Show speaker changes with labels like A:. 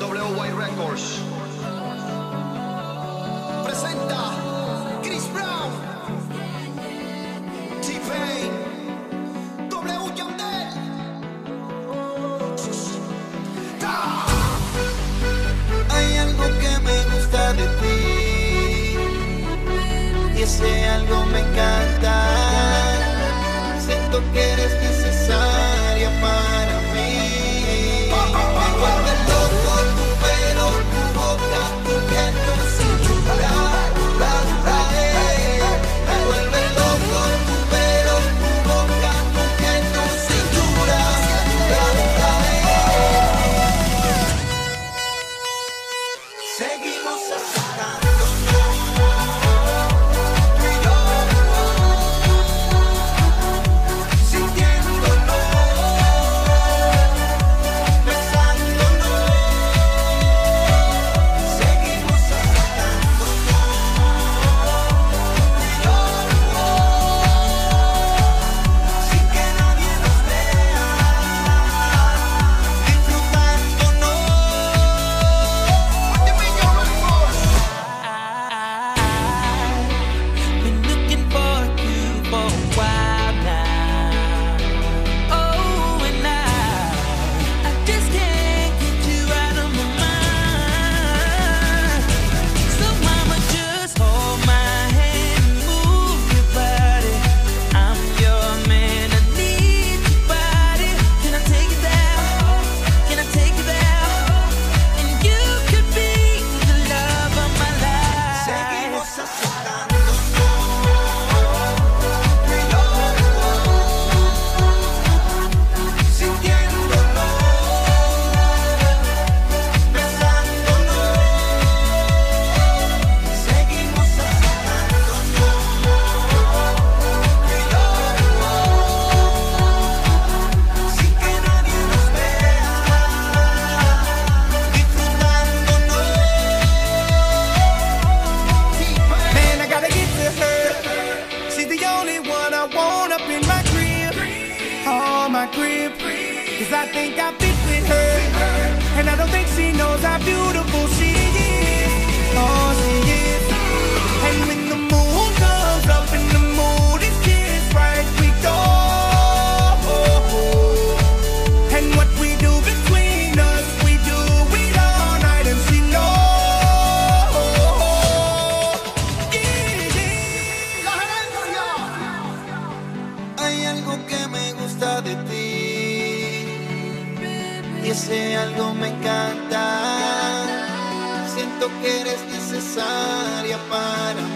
A: WY Records presenta Chris Brown, T-Pain, W Yandel.
B: Hay algo que me gusta de ti y ese algo me encanta. Siento que eres Seguimos
C: así. up in my crib, oh my crib, cause I think I fit with her, and I don't think she knows how beautiful she
B: y ese algo me encanta. Siento que eres necesaria para mí.